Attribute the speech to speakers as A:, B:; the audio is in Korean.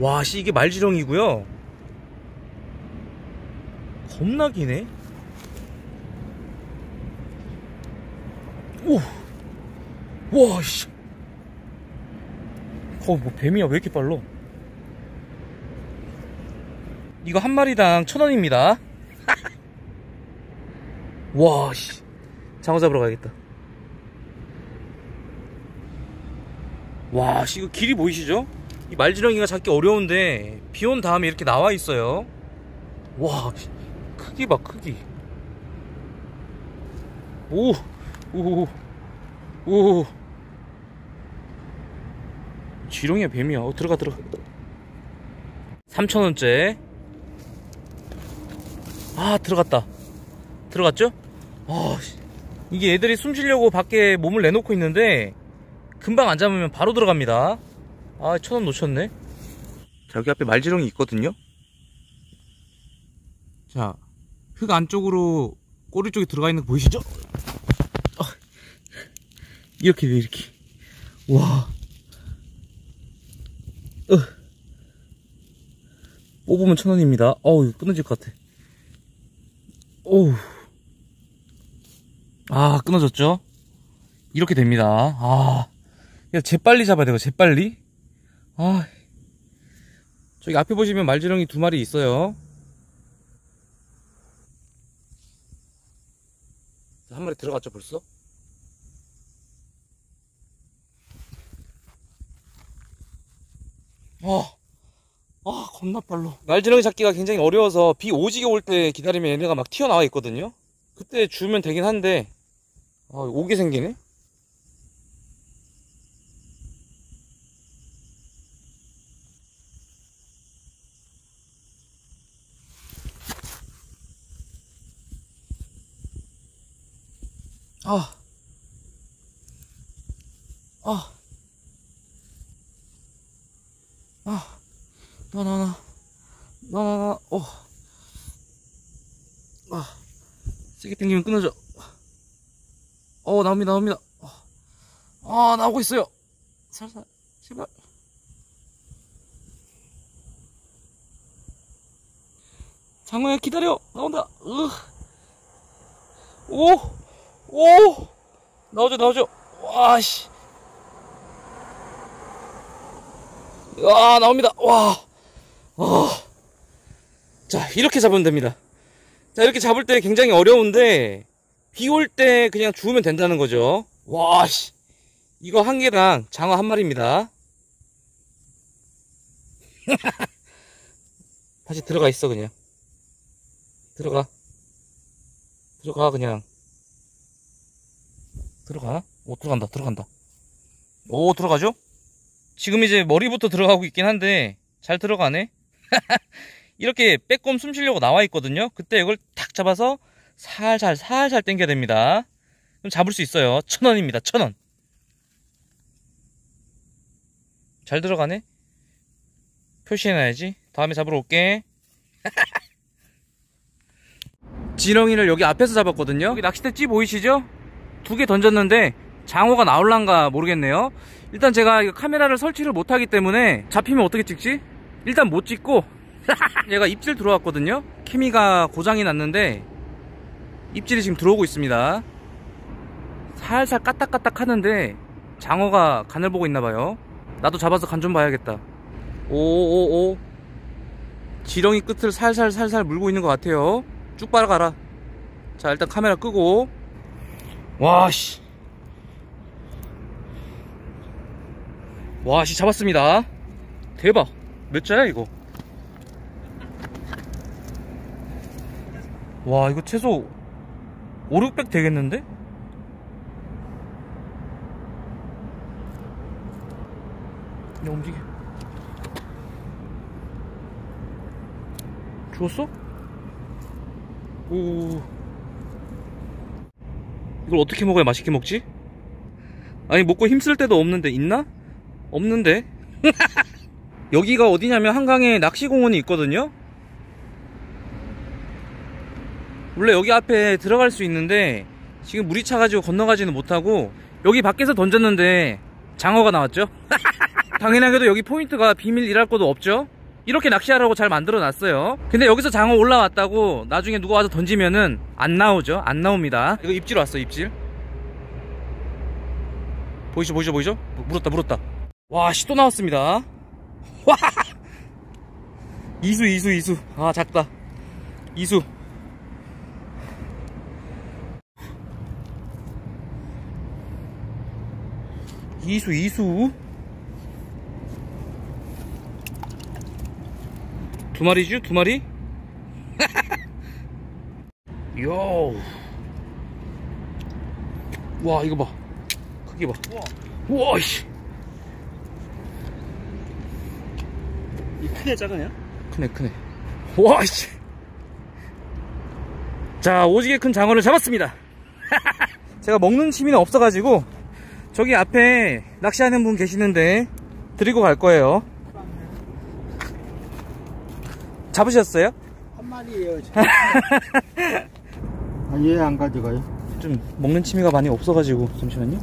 A: 와, 씨, 이게 말지렁이고요. 겁나 기네. 오! 와, 씨. 어, 뭐, 뱀이야. 왜 이렇게 빨라? 이거 한 마리당 천 원입니다. 와, 씨. 장어 잡으러 가야겠다. 와, 씨, 이거 길이 보이시죠? 이 말지렁이가 잡기 어려운데, 비 온 다음에 이렇게 나와 있어요. 와, 씨, 크기 봐, 크기. 오, 오, 오. 지렁이야, 뱀이야. 어, 들어가, 들어가. 3,000원째. 아, 들어갔다. 들어갔죠? 아, 씨. 이게 애들이 숨 쉬려고 밖에 몸을 내놓고 있는데, 금방 안 잡으면 바로 들어갑니다. 아, 천 원 놓쳤네. 자, 여기 앞에 말지렁이 있거든요. 자, 흙 안쪽으로 꼬리 쪽에 들어가 있는 거 보이시죠? 아, 이렇게 돼, 이렇게. 와. 으. 뽑으면 천 원입니다. 어우, 이거 끊어질 것 같아. 오우. 아, 끊어졌죠? 이렇게 됩니다. 아. 야, 재빨리 잡아야 돼요, 재빨리. 아. 저기 앞에 보시면 말지렁이 두 마리 있어요. 한 마리 들어갔죠, 벌써? 아, 아, 겁나 빨로. 말지렁이 잡기가 굉장히 어려워서 비 오지게 올 때 기다리면 얘네가 막 튀어나와 있거든요. 그때 주면 되긴 한데, 아, 오게 생기네? 아. 아. 아. 나, 나, 나. 나, 나, 나. 어. 아. 세게 당기면 끊어져. 어, 나옵니다, 나옵니다. 아, 나오고 있어요. 살살, 제발. 장어야, 기다려. 나온다. 으. 오! 오! 나오죠, 나오죠. 와, 씨. 와, 나옵니다. 와. 와. 자, 이렇게 잡으면 됩니다. 자, 이렇게 잡을 때 굉장히 어려운데, 비 올 때 그냥 주우면 된다는 거죠. 와, 씨. 이거 한 개당 장어 한 마리입니다. 다시 들어가 있어, 그냥. 들어가. 들어가, 그냥. 들어가? 오, 들어간다, 들어간다. 오, 들어가죠? 지금 이제 머리부터 들어가고 있긴 한데, 잘 들어가네? 이렇게 빼꼼 숨 쉬려고 나와 있거든요. 그때 이걸 탁 잡아서 살살, 살살 당겨야 됩니다. 그럼 잡을 수 있어요. 천 원입니다, 천 원. 잘 들어가네? 표시해놔야지. 다음에 잡으러 올게. 지렁이를 여기 앞에서 잡았거든요. 여기 낚싯대 찌 보이시죠? 두 개 던졌는데 장어가 나올란가 모르겠네요. 일단 제가 카메라를 설치를 못하기 때문에 잡히면 어떻게 찍지? 일단 못 찍고 얘가 입질 들어왔거든요. 케미가 고장이 났는데 입질이 지금 들어오고 있습니다. 살살 까딱까딱 하는데 장어가 간을 보고 있나봐요. 나도 잡아서 간 좀 봐야겠다. 오오오 지렁이 끝을 살살 살살 물고 있는 것 같아요. 쭉 빨아가라. 자 일단 카메라 끄고 와씨 와씨 잡았습니다. 대박 몇 자야 이거 와 이거 최소 5, 600 되겠는데? 야 움직여 죽었어? 오 이걸 어떻게 먹어야 맛있게 먹지? 아니 먹고 힘쓸 데도 없는데 있나? 없는데 여기가 어디냐면 한강에 낚시공원이 있거든요 원래 여기 앞에 들어갈 수 있는데 지금 물이 차가지고 건너가지는 못하고 여기 밖에서 던졌는데 장어가 나왔죠 당연하게도 여기 포인트가 비밀 일할 것도 없죠 이렇게 낚시하라고 잘 만들어 놨어요. 근데 여기서 장어 올라왔다고 나중에 누가 와서 던지면은 안 나오죠. 안 나옵니다. 이거 입질 왔어 입질? 보이죠 보이죠 보이죠? 물었다 물었다. 와씨 또 나왔습니다. 와! 이수 이수 이수. 아 작다. 이수. 이수 이수 두 마리죠? 두 마리? 요. 와 이거 봐. 크기 봐. 우와. 씨.
B: 이 크냐 작으냐?
A: 크네 크네. 와 씨. 자 오지게 큰 장어를 잡았습니다. 제가 먹는 취미는 없어가지고 저기 앞에 낚시하는 분 계시는데 드리고 갈 거예요 잡으셨어요?
B: 한 마리예요. 아, 얘안 가져가요?
A: 좀 먹는 취미가 많이 없어가지고 잠시만요